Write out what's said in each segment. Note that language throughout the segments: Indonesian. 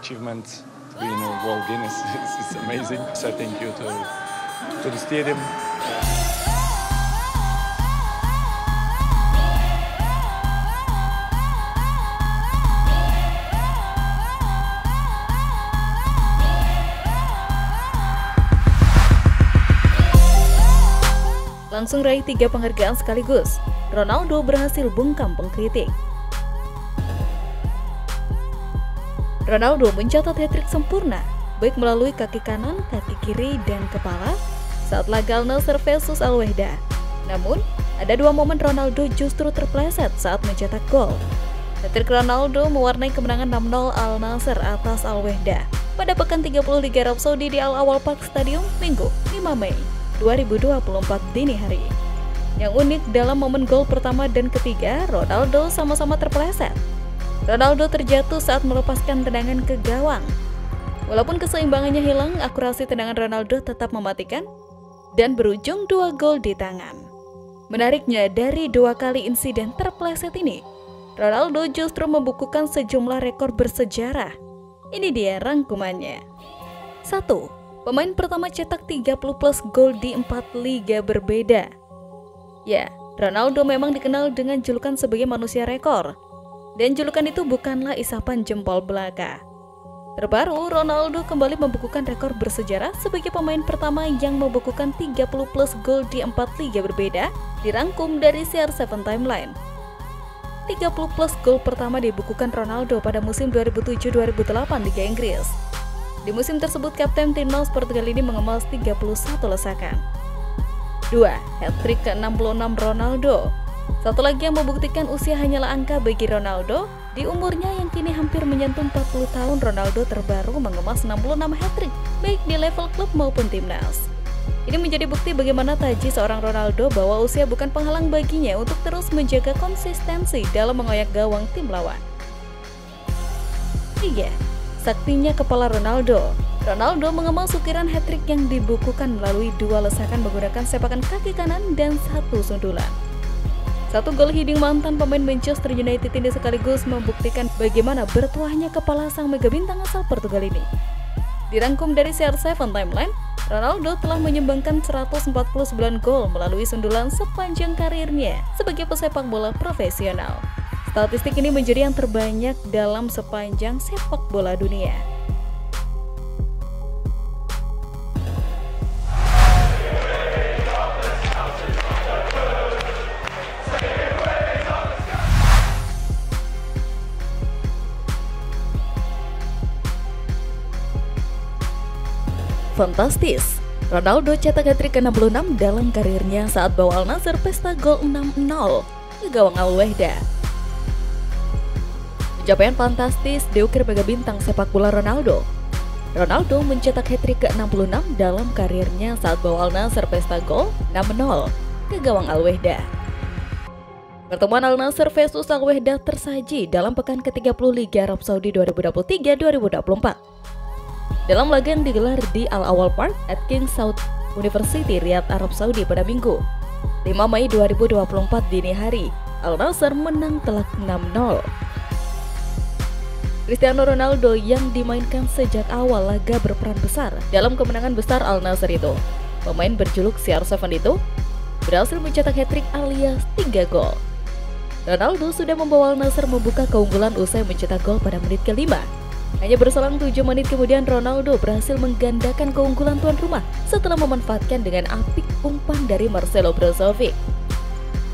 achievement to be in World Guinness. It's, it's amazing. So thank you to to the stadium. Langsung raih tiga penghargaan sekaligus, Ronaldo berhasil bungkam pengkritik. Ronaldo mencatat hat-trick sempurna, baik melalui kaki kanan, kaki kiri, dan kepala saat laga Al Nassr versus Al Wehda. Namun, ada dua momen Ronaldo justru terpleset saat mencetak gol. Hat-trick Ronaldo mewarnai kemenangan 6-0 Al Nassr atas Al Wehda pada pekan 30 Liga Arab Saudi di Al Awal Park Stadium Minggu 5 Mei 2024 dini hari. Yang unik dalam momen gol pertama dan ketiga, Ronaldo sama-sama terpeleset. Ronaldo terjatuh saat melepaskan tendangan ke gawang. Walaupun keseimbangannya hilang, akurasi tendangan Ronaldo tetap mematikan dan berujung dua gol di tangan. Menariknya, dari dua kali insiden terpleset ini, Ronaldo justru membukukan sejumlah rekor bersejarah. Ini dia rangkumannya. 1. Pemain pertama cetak 30 plus gol di empat liga berbeda. Ya, Ronaldo memang dikenal dengan julukan sebagai manusia rekor. Dan julukan itu bukanlah isapan jempol belaka. Terbaru, Ronaldo kembali membukukan rekor bersejarah sebagai pemain pertama yang membukukan 30 plus gol di empat liga berbeda, dirangkum dari CR7 Timeline. 30 plus gol pertama dibukukan Ronaldo pada musim 2007-2008 Liga Inggris. Di musim tersebut, Kapten Timnas Portugal ini mengemas 31 lesakan. 2. Hat-trick ke-66 Ronaldo Satu lagi yang membuktikan usia hanyalah angka bagi Ronaldo, di umurnya yang kini hampir menyentuh 40 tahun, Ronaldo terbaru mengemas 66 hat-trick, baik di level klub maupun timnas. Ini menjadi bukti bagaimana taji seorang Ronaldo bahwa usia bukan penghalang baginya untuk terus menjaga konsistensi dalam mengoyak gawang tim lawan. 3 saktinya kepala Ronaldo. Ronaldo mengemas ukiran hat-trick yang dibukukan melalui dua lesakan menggunakan sepakan kaki kanan dan satu sundulan. Satu gol hiding mantan pemain Manchester United ini sekaligus membuktikan bagaimana bertuahnya kepala sang mega bintang asal Portugal ini. Dirangkum dari CR7 Timeline, Ronaldo telah menyumbangkan 149 gol melalui sundulan sepanjang karirnya sebagai pesepak bola profesional. Statistik ini menjadi yang terbanyak dalam sepanjang sepak bola dunia. Fantastis, Ronaldo cetak hat-trick ke-66 dalam karirnya saat bawa Al Nassr pesta gol 6-0 ke gawang Al Wehda Pencapaian fantastis diukir mega bintang sepak bola Ronaldo. Ronaldo mencetak hat-trick ke-66 dalam karirnya saat bawa Al Nassr pesta gol 6-0 ke gawang Al Wehda. Pertemuan Al Nassr versus Al Wehda tersaji dalam pekan ke-30 Liga Arab Saudi 2023-2024. Dalam laga yang digelar di Al Awal Park at King Saud University Riyadh Arab Saudi pada Minggu 5 Mei 2024 dini hari, Al Nassr menang telak 6-0 Cristiano Ronaldo yang dimainkan sejak awal laga berperan besar dalam kemenangan besar Al Nassr itu. Pemain berjuluk CR7 itu berhasil mencetak hat-trick alias 3 gol. Ronaldo sudah membawa Al Nassr membuka keunggulan usai mencetak gol pada menit kelima. Hanya berselang 7 menit kemudian Ronaldo berhasil menggandakan keunggulan tuan rumah setelah memanfaatkan dengan apik umpan dari Marcelo Brozovic.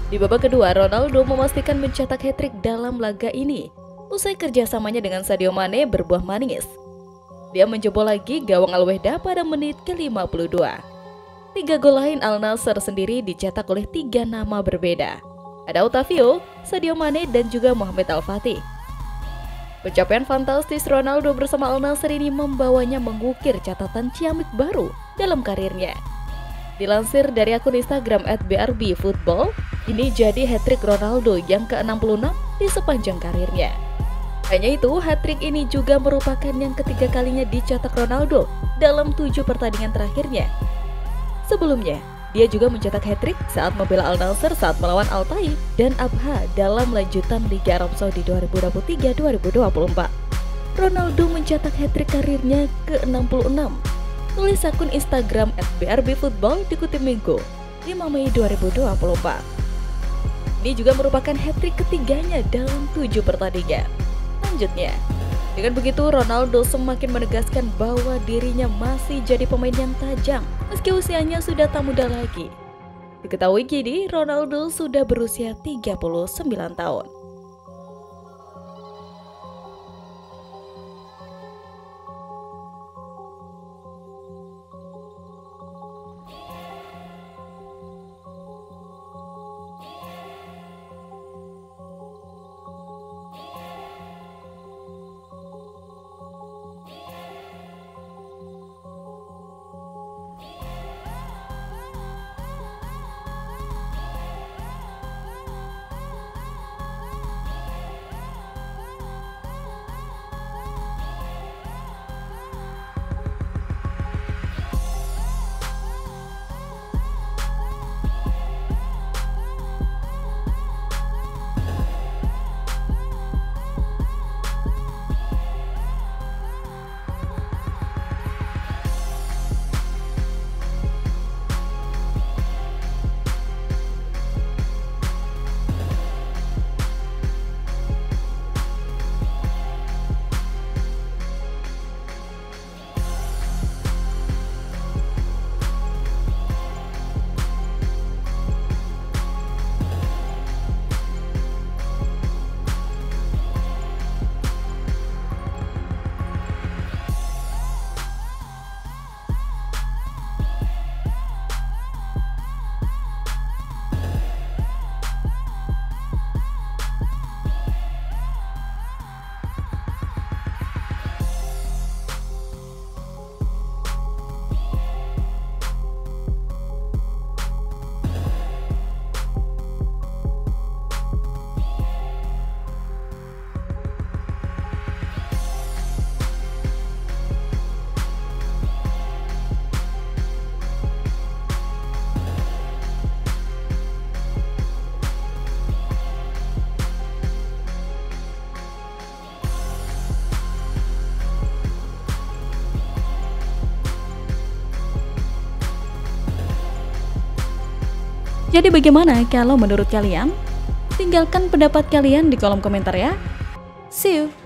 Di babak kedua, Ronaldo memastikan mencetak hat-trick dalam laga ini usai kerjasamanya dengan Sadio Mane berbuah manis. Dia menjebol lagi gawang Al-Wehda pada menit ke-52. Tiga gol lain Al Nassr sendiri dicetak oleh tiga nama berbeda. Ada Otavio, Sadio Mane, dan juga Mohamed Al-Fatih. Pencapaian fantastis Ronaldo bersama Al Nassr ini membawanya mengukir catatan ciamik baru dalam karirnya. Dilansir dari akun Instagram @brbfootball, ini jadi hat-trick Ronaldo yang ke-66 di sepanjang karirnya. Hanya itu, hat-trick ini juga merupakan yang ketiga kalinya dicetak Ronaldo dalam tujuh pertandingan terakhirnya. Sebelumnya, dia juga mencetak hat-trick saat membela Al Nassr saat melawan Al Tai dan Abha dalam lanjutan Liga Arab Saudi 2023-2024. Ronaldo mencetak hat-trick karirnya ke-66. Tulis akun Instagram @brbfootball dikutip Minggu 5 Mei 2024. Ini juga merupakan hat-trick ketiganya dalam tujuh pertandingan. Lanjutnya, dengan begitu Ronaldo semakin menegaskan bahwa dirinya masih jadi pemain yang tajam meski usianya sudah tak muda lagi. Diketahui kini Ronaldo sudah berusia 39 tahun. Jadi bagaimana kalau menurut kalian? Tinggalkan pendapat kalian di kolom komentar ya. See you!